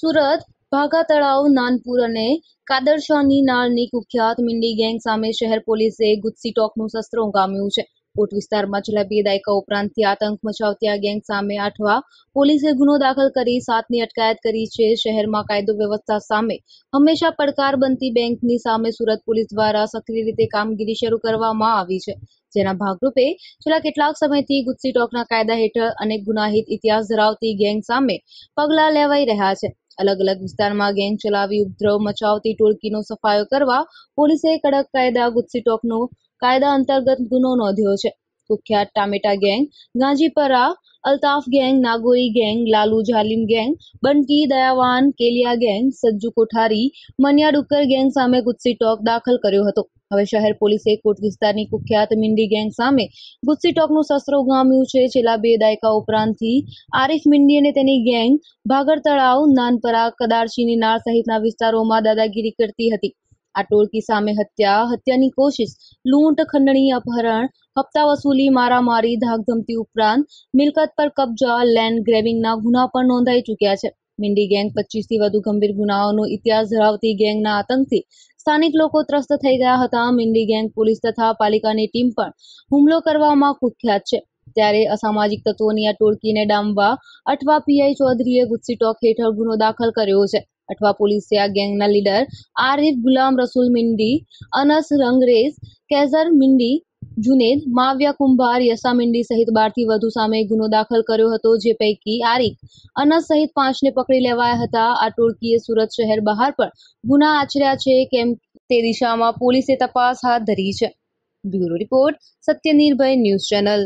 સુરત, ભાગા તળાવ, નાનપુર અને કાદરશાહની નાળની કુખ્યાત મિંડી ગેંગ સામે શહેર પોલીસે ગુજસી ટોકનું શસ્ત્ર ઉગામ્યું છે. કોટ વિસ્તારમાં છેલ્લા બે દાયકા ઉપરાંતથી આતંક મચાવતી આ ગેંગ સામે આઠવા પોલીસે ગુનો દાખલ કરી સાતની અટકાયત કરી છે. શહેરમાં કાયદો વ્યવસ્થા સામે હંમેશા પડકાર બનતી બેંકની સામે સુરત પોલીસ દ્વારા સક્રિય રીતે કામગીરી શરૂ કરવામાં આવી છે. જેના ભાગરૂપે છેલ્લા કેટલાક સમયથી ગુજસી ટોકના કાયદા હેઠળ અનેક ગુનાહિત ઇતિહાસ ધરાવતી ગેંગ સામે પગલાં લેવાઈ રહ્યા છે. અલગ અલગ વિસ્તારમાં ગેંગ ચલાવી ઉપદ્રવ મચાવતી ટોળકીનો સફાયો કરવા પોલીસે કડક કાયદા ગુજસી ટોકનો કાયદા અંતર્ગત ગુનો નોંધ્યો છે. કુખ્યાત ટામેટા gang Ganjipara Altaf gang Nagori gang Lalu Jalim gang Bunty Dayavan Keliya gang Sajju Kothari Maniya ડુક્કર gang સામે ગુસ્સી ટોક દાખલ કર્યો હતો હવે શહેર પોલીસે કોટ વિસ્તારની કુખ્યાત મિંડી ગેંગ સામે ગુસ્સી ટોકનું શસ્ત્ર ઉગામ્યું છે છેલ્લા બે દાયકા ઉપરાંતથી આરિફ મિંડી અને તેની ગેંગ ભાગર તળાવ નાનપરા કદારચીની નાળ સહિતના વિસ્તારોમાં દાદાગીરી કરતી હતી આ ટોળકી સામે હત્યા, હત્યાની કોશિશ, લૂંટ, ખંડણી, અપહરણ, હપ્તા વસૂલી, મારામારી, ધાકધમતી ઉપરાંત મિલકત પર કબજા, લેન્ડ ગ્રેબિંગના ગુના પણ નોંધાઈ ચૂક્યા છે. મિંડી ગેંગ પચીસથી વધુ ગંભીર ગુનાઓનો ઇતિહાસ ધરાવતી ગેંગના આતંકથી સ્થાનિક લોકો ત્રસ્ત થઈ ગયા હતા. મિંડી ગેંગ પોલીસ તથા પાલિકાની ટીમ પણ હુમલો કરવામાં કુખ્યાત છે. ત્યારે અસામાજિક તત્વોની આ ટોળકીને ડામવા અઠવા પીઆઈ ચૌધરીએ ગુસ્સી ટોક હેઠળ ગુનો દાખલ કર્યો છે. અઠવા પોલીસે આ ગેંગના લીડર આરિફ ગુલામ રસુલ મિંડી અનસ રંગરેઝ કેઝર મિંડી જુનેદ માવ્યા કુંભાર યસા મિંડી સહિત બારથી વધુ સામે ગુનો દાખલ કર્યો હતો જે પૈકી આરિક અનસ સહિત પાંચને પકડી લેવાયા હતા આ ટોળકીએ સુરત શહેર બહાર પણ ગુના આચર્યા છે કેમ તે દિશામાં પોલીસે તપાસ હાથ ધરી છે bureau report Satyanirbhay news channel